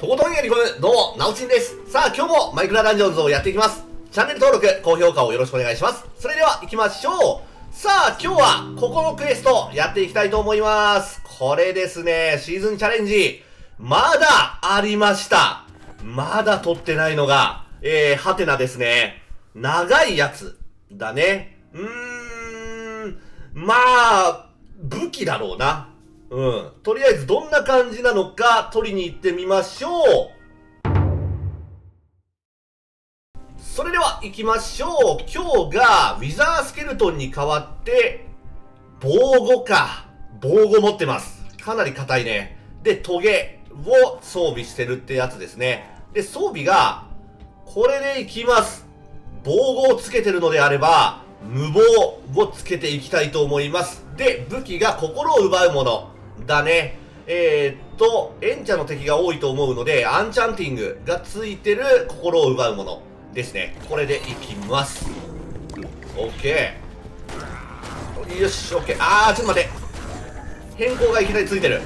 とことんやり込む、どうも、なおちんです。さあ、今日もマイクラダンジョンズをやっていきます。チャンネル登録、高評価をよろしくお願いします。それでは、行きましょう。さあ、今日は、ここのクエスト、やっていきたいと思います。これですね、シーズンチャレンジ、まだありました。まだ取ってないのが、えー、ハテナですね。長いやつ、だね。うーん、まあ、武器だろうな。うん。とりあえずどんな感じなのか取りに行ってみましょう。それでは行きましょう。今日がウィザースケルトンに代わって防護か。防護持ってます。かなり硬いね。で、トゲを装備してるってやつですね。で、装備がこれでいきます。防護をつけてるのであれば、無防をつけていきたいと思います。で、武器が心を奪うものだね。えー、っと、エンチャの敵が多いと思うので、アンチャンティングがついてる心を奪うものですね。これでいきます。オッケー。よし、オッケー。あー、ちょっと待って。変更がいきなりついてる。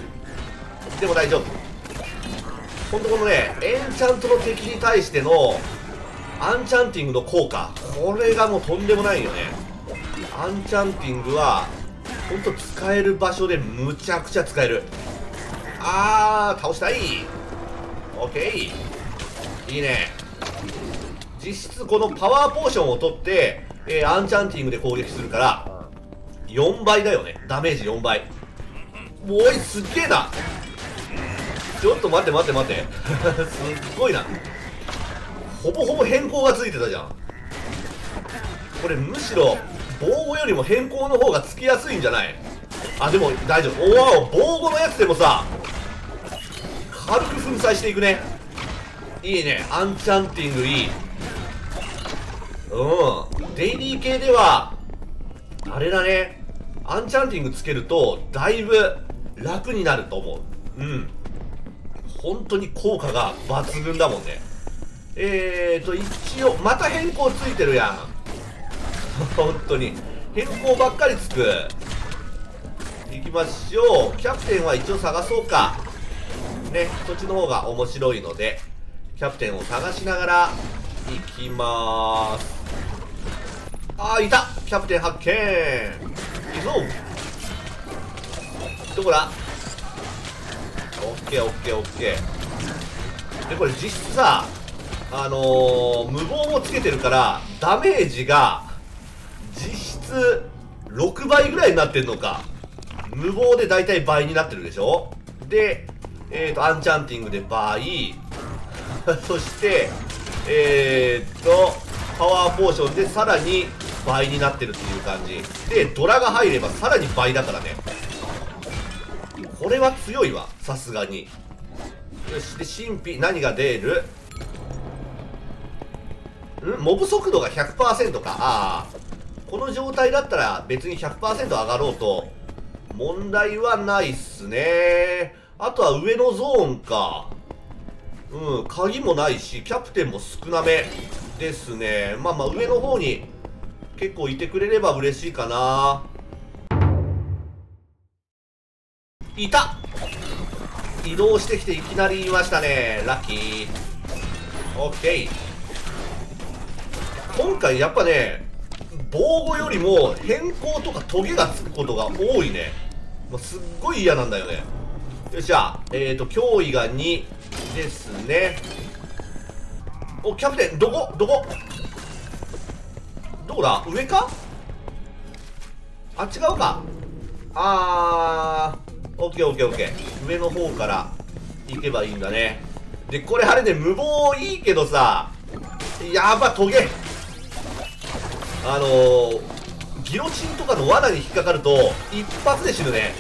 でも大丈夫。ほんとこのね、エンチャントの敵に対しての、アンチャンティングの効果。これがもうとんでもないよね。アンチャンティングは、ほんと使える場所でむちゃくちゃ使える。あー、倒したい。オッケー。いいね。実質このパワーポーションを取って、えー、アンチャンティングで攻撃するから、4倍だよね。ダメージ4倍。おい、すっげえな。ちょっと待って待って待って。すっごいな。ほぼほぼ変更がついてたじゃん。これむしろ、防護よりも変更の方がつきやすいんじゃない？あ、でも大丈夫。おお、防護のやつでもさ、軽く粉砕していくね。いいね。アンチャンティングいい。うん。デイリー系では、あれだね。アンチャンティングつけると、だいぶ楽になると思う。うん。本当に効果が抜群だもんね。えーと、一応、また変更ついてるやん。本当に。変更ばっかりつく。行きましょう。キャプテンは一応探そうか。ね、そっちの方が面白いので、キャプテンを探しながら、行きまーす。あー、いたキャプテン発見いいぞどこだオッケーオッケーオッケー。で、これ実質さ、あのー、無謀もつけてるから、ダメージが、質、6倍ぐらいになってんのか。無謀で大体倍になってるでしょ？で、えーと、アンチャンティングで倍。そして、えーと、パワーポーションでさらに倍になってるっていう感じ。で、ドラが入ればさらに倍だからね。これは強いわ、さすがに。よし、で、神秘、何が出る？ん？モブ速度が100%か。ああ。この状態だったら別に100%上がろうと、問題はないっすね。あとは上のゾーンか。うん、鍵もないし、キャプテンも少なめですね。まあまあ上の方に結構いてくれれば嬉しいかな。いた移動してきていきなりいましたね。ラッキー。オッケー。今回やっぱね、防護よりも変更とかトゲがつくことが多いね。もうすっごい嫌なんだよね。よっしゃ。えーと、脅威が2ですね。お、キャプテン、どこ？どこ？どこだ？上か？あ、違うか。あー、オッケーオッケーオッケー。上の方から行けばいいんだね。で、これあれね、無謀いいけどさ、やば、トゲあの、ギロチンとかの罠に引っかかると、一発で死ぬね。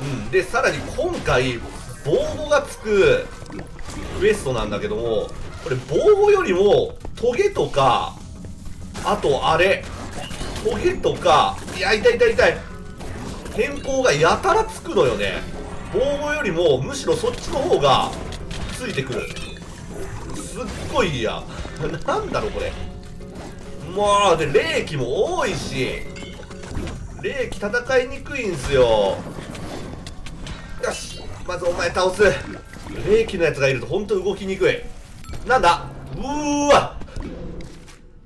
うん。で、さらに今回、防護がつくクエストなんだけども、これ防護よりも、トゲとか、あとあれ、トゲとか、いや、痛い痛い痛い。変更がやたらつくのよね。防護よりも、むしろそっちの方が、ついてくる。すっごい嫌。なんだろう、これ。もう、で、霊気も多いし、霊気戦いにくいんすよ。よし、まずお前倒す。霊気のやつがいると本当動きにくい。なんだ？うーわ。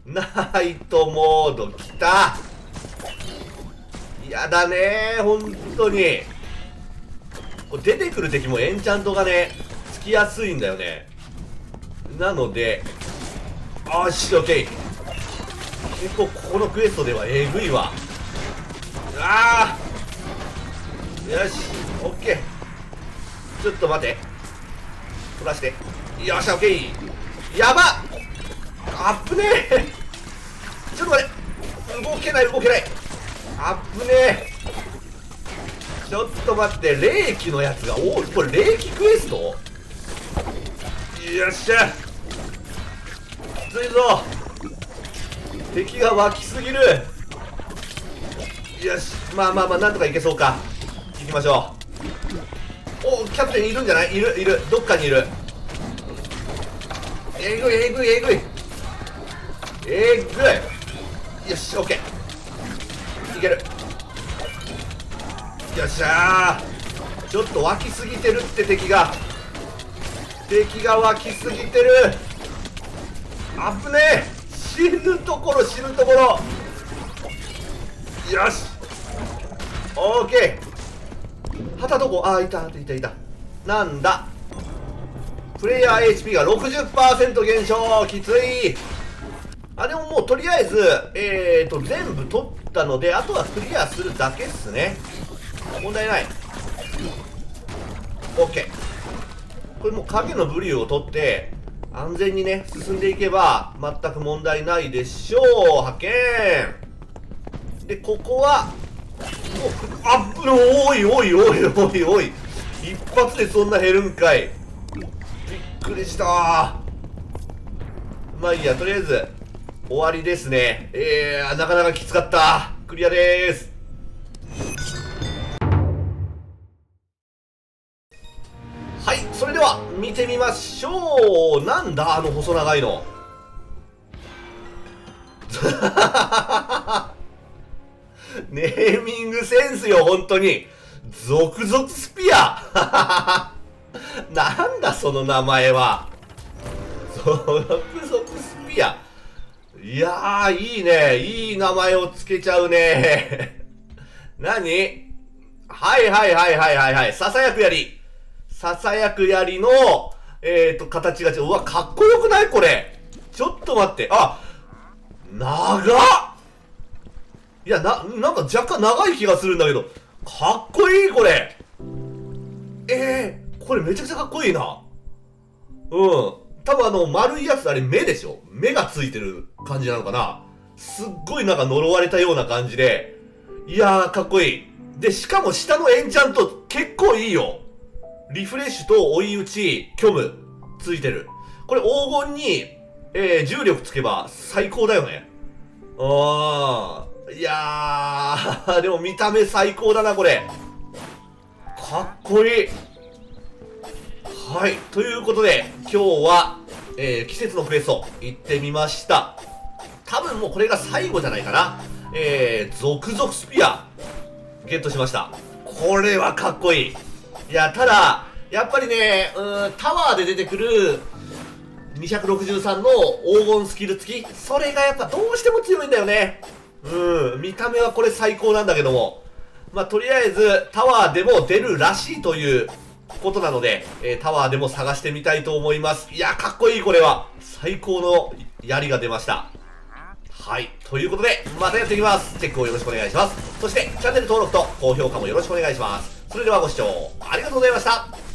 ナイトモードきた。やだね本当に。これ出てくる敵もエンチャントがねつきやすいんだよね。なのであしオッケー。結構ここのクエストではえぐいわ。ああよしオッケー。ちょっと待て。取らしてよっしゃオッケー。やばあっぶねえちょっと待って。動けない動けない。あっぶねえちょっと待って霊気のやつがおこれ霊気クエスト？よっしゃ。きついぞ。敵が湧きすぎる。よし。まあまあまあなんとかいけそうか。行きましょう。おキャプテンいるんじゃない？いるいる。どっかにいる。えぐいえぐいえぐい。えぐい。よしオッケー。いける。よっしゃー。ちょっと湧きすぎてるって敵が。敵が湧きすぎてる。あぶねえ。死ぬところ死ぬところ。よし。オーケー旗どこ？あいたいたいたなんだ？プレイヤー HP が60%減少。きつい。あでももうとりあえずえーと全部取ったのであとはクリアするだけっすね。問題ない。OK これもう影のブリューを取って安全にね進んでいけば全く問題ないでしょう。派遣。でここはもうあっおいおいおいおいおい。一発でそんな減るんかい。びっくりした。まあいいやとりあえず終わりですね。えー、なかなかきつかった。クリアでーす。はいそれでは見てみましょう。なんだあの細長いの。ネーミングセンスよ本当に。続々スピア。なんだその名前は。続々スピア。いやーいいね。いい名前をつけちゃうね。何？はいはいはいはいはいはい。ささやくやり。ささやく槍の、えっ、ー、と、形が違う。うわ、かっこよくない？これ。ちょっと待って。あ、長っいや、な、なんか若干長い気がするんだけど、かっこいいこれ。ええー、これめちゃくちゃかっこいいな。うん。多分あの、丸いやつあれ目でしょ？目がついてる感じなのかな？すっごいなんか呪われたような感じで。いやー、かっこいい。で、しかも下のエンチャント結構いいよ。リフレッシュと追い打ち、虚無、ついてる。これ黄金に、えー、重力つけば最高だよね。あー。いやー、でも見た目最高だな、これ。かっこいい。はい。ということで、今日は、えー、季節のクエスト、行ってみました。多分もうこれが最後じゃないかな。えー、続々スピア、ゲットしました。これはかっこいい。いや、ただ、やっぱりね、うん、タワーで出てくる263の黄金スキル付き、それがやっぱどうしても強いんだよね。うん、見た目はこれ最高なんだけども。まあ、とりあえず、タワーでも出るらしいということなので、えー、タワーでも探してみたいと思います。いや、かっこいい、これは。最高の槍が出ました。はい。ということで、またやっていきます。チェックをよろしくお願いします。そして、チャンネル登録と高評価もよろしくお願いします。それではご視聴ありがとうございました。